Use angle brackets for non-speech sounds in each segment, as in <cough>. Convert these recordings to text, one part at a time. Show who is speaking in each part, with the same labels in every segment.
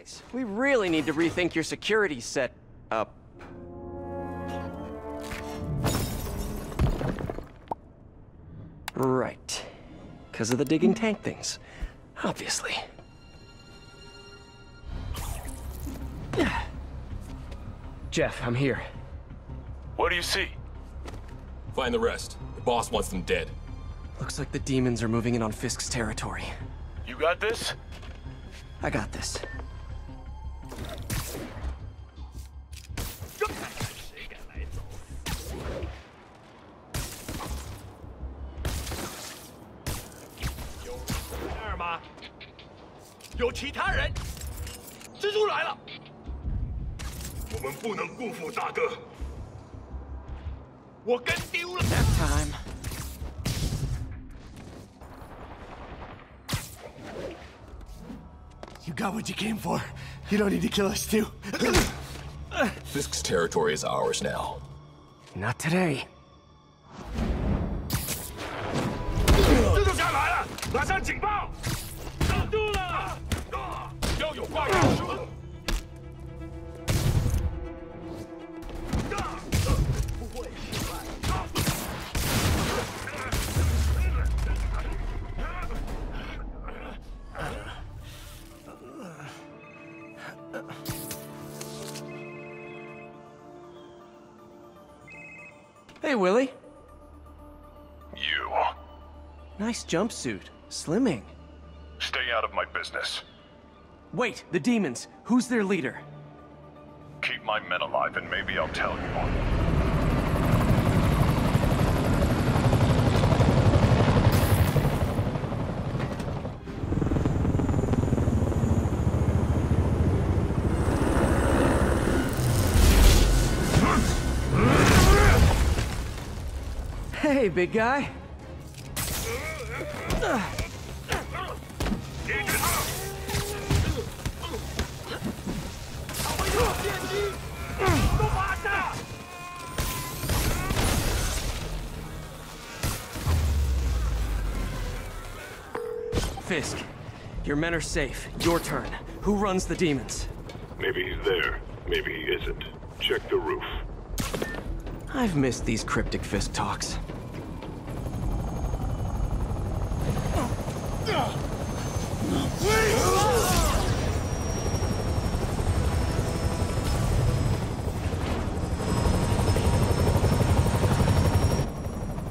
Speaker 1: Guys, we really need to rethink your security set up. Right. Because of the digging tank things. Obviously. Jeff, I'm here.
Speaker 2: What do you see?
Speaker 3: Find the rest. The boss wants them dead.
Speaker 1: Looks like the demons are moving in on Fisk's territory.
Speaker 2: You got this?
Speaker 1: I got this. Time.
Speaker 4: You got what you came for. You don't need to kill us too. <laughs>
Speaker 3: Fisk's territory is ours now.
Speaker 1: Not today. <laughs>
Speaker 2: 蜘蛛侠来了，马上警报！
Speaker 1: Hey, Willie.
Speaker 2: You
Speaker 1: Nice jumpsuit. Slimming.
Speaker 2: stay out of my business.
Speaker 1: Wait, the demons. Who's their leader?
Speaker 2: Keep my men alive, and maybe I'll tell you.
Speaker 1: Hey, big guy. Fisk, your men are safe. Your turn. Who runs the demons?
Speaker 2: Maybe he's there. Maybe he isn't. Check the roof.
Speaker 1: I've missed these cryptic Fisk talks.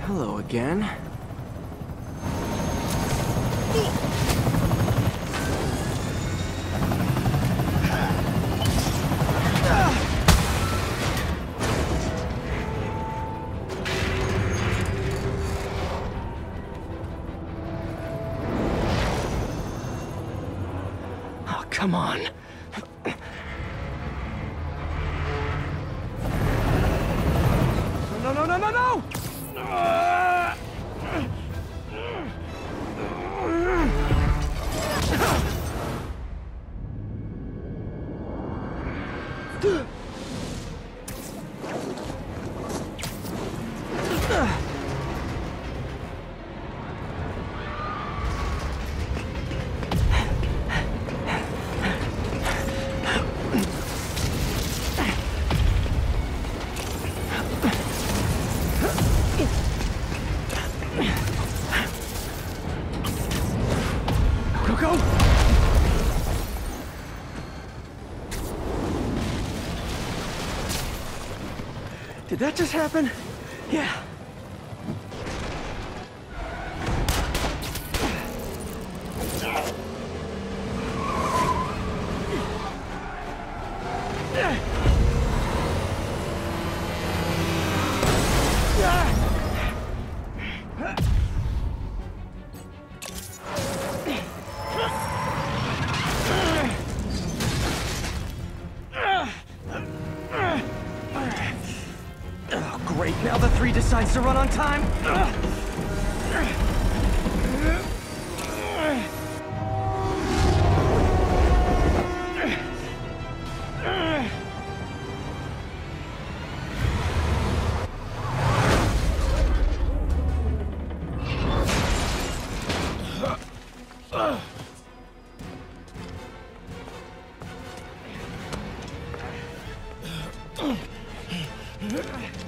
Speaker 1: Hello again. Come on. No, no, no, no, no! Go, Did that just happen? Yeah. Oh, Now the three decides to run on time? Ugh. <laughs>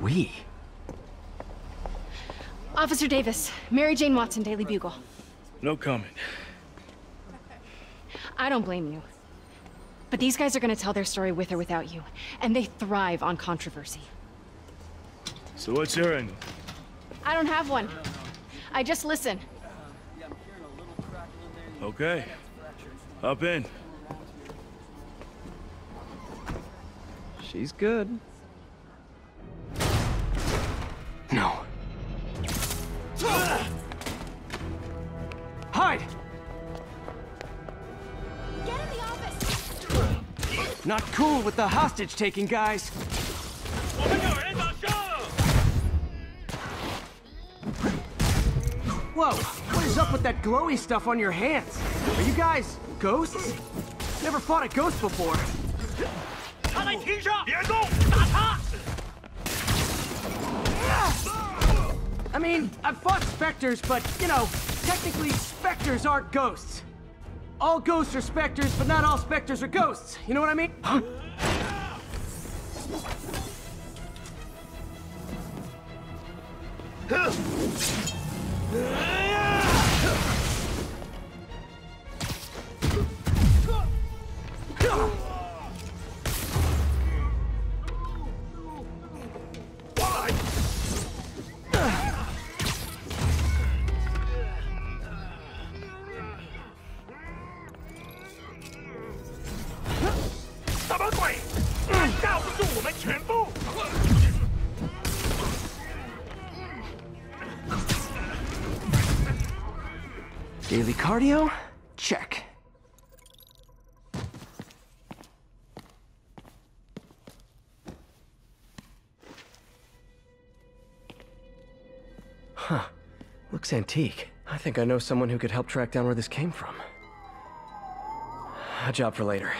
Speaker 1: We?
Speaker 5: Officer Davis, Mary Jane Watson, Daily Bugle.
Speaker 2: No comment.
Speaker 5: I don't blame you. But these guys are gonna tell their story with or without you, and they thrive on controversy.
Speaker 2: So what's your angle?
Speaker 5: I don't have one. I just listen.
Speaker 2: Okay. Hop in.
Speaker 1: She's good. Not cool with the hostage taking, guys. Whoa, what is up with that glowy stuff on your hands? Are you guys ghosts? Never fought a ghost before. I mean, I've fought specters, but, you know, technically specters aren't ghosts. All ghosts are specters, but not all specters are ghosts. You know what I mean?
Speaker 2: 什 架不住我们全部。
Speaker 1: Daily cardio? Check. Huh. Looks antique. I think I know someone who could help track down where this came from. A job for later.